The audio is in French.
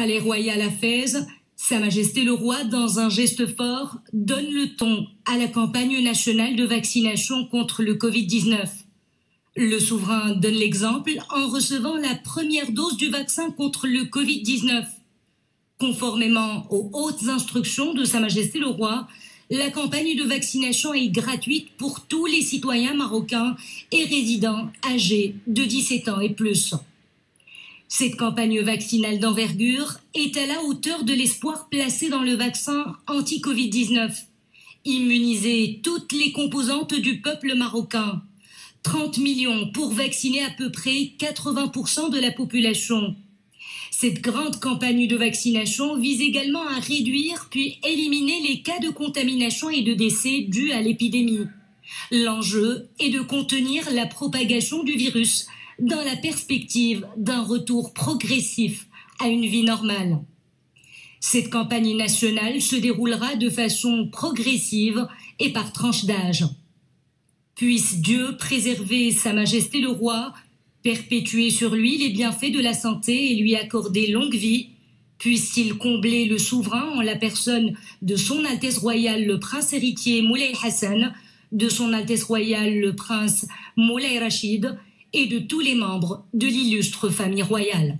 Palais Royal à Fès, Sa Majesté le Roi, dans un geste fort, donne le ton à la campagne nationale de vaccination contre le Covid-19. Le souverain donne l'exemple en recevant la première dose du vaccin contre le Covid-19. Conformément aux hautes instructions de Sa Majesté le Roi, la campagne de vaccination est gratuite pour tous les citoyens marocains et résidents âgés de 17 ans et plus. Cette campagne vaccinale d'envergure est à la hauteur de l'espoir placé dans le vaccin anti-Covid-19. Immuniser toutes les composantes du peuple marocain. 30 millions pour vacciner à peu près 80% de la population. Cette grande campagne de vaccination vise également à réduire puis éliminer les cas de contamination et de décès dus à l'épidémie. L'enjeu est de contenir la propagation du virus dans la perspective d'un retour progressif à une vie normale. Cette campagne nationale se déroulera de façon progressive et par tranche d'âge. Puisse Dieu préserver Sa Majesté le Roi, perpétuer sur lui les bienfaits de la santé et lui accorder longue vie. Puisse-t-il combler le souverain en la personne de Son Altesse Royale le Prince héritier Moulay Hassan, de Son Altesse Royale le Prince Moulay Rachid et de tous les membres de l'illustre famille royale.